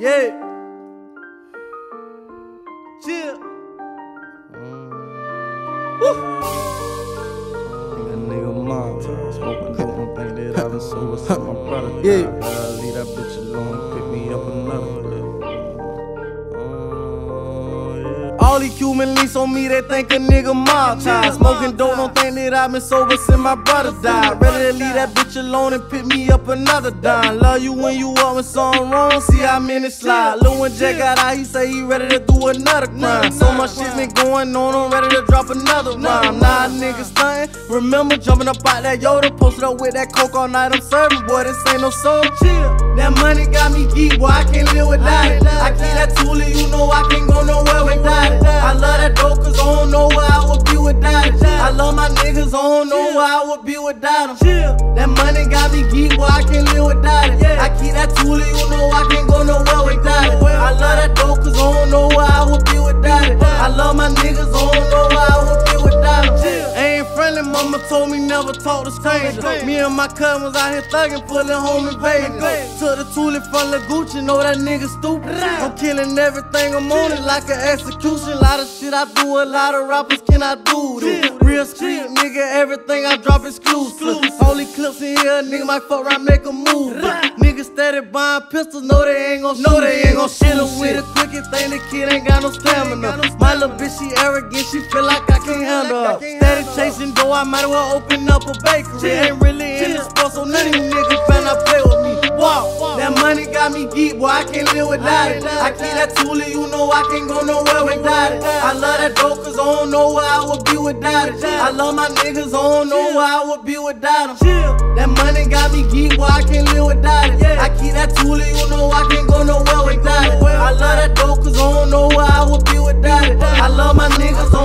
Yeah. Chill. Woo. Nigga, nigga, mom, smoking dope, think that been sober my brother. Yeah. Leave that bitch alone, pick me up All Cuban links on me, they think a nigga mob tied. Smoking dope, don't think that I've been sober since my brother died. Ready to leave that bitch alone and pick me up another dime. Love you when you up when something wrong, see how many slide. Lil when Jack got out, he say he ready to do another crime. So much shit been going on, I'm ready to drop another rhyme. Nah, niggas stuntin'. Remember jumping up out that Yoda, posted up with that coke all night. I'm serving, boy, this ain't no song. Chill. That money got me geek, boy, I can't live without it. I keep that toolie, you know I can't go nowhere without it. Know where I would be without them. That money got me geek, boy, I can't live without it. I keep that toolie, you know I can't go nowhere without it. I love that dope, cause I don't know where I would be without it. I love my niggas, I don't know where I would be without them. Ain't friendly, mama told me never talk to strangers. Me and my cousin was out here thugging, pulling home invasion. Took the toolie from the Gucci, know that nigga stupid. I'm killing everything, I'm on it like an execution. A Lot of shit I do, a lot of rappers cannot do this. Real street nigga, everything I drop is exclusive. Only clips in here, nigga might fuck around, make a move. Niggas steady buying pistols, know they ain't gon' know they ain't gon' shoot him with the quickest thing. The kid ain't got no stamina. My little bitch, she arrogant, she feel like I can't handle her. Steady chasing dough, I might as well open up a bakery. Ain't really in the sports, so none of you niggas better not play with boy, I can't live without it. I keep that toolie, you know I can't go nowhere without it. I love that dope, cause I don't know where I would be without it. I love my niggas, I don't know where I would be without them. That money got me geek, boy, I can't live without it. I keep that toolie, you know I can't go nowhere without it. I love that dope, cause I don't know where I would be without it. I love my niggas, I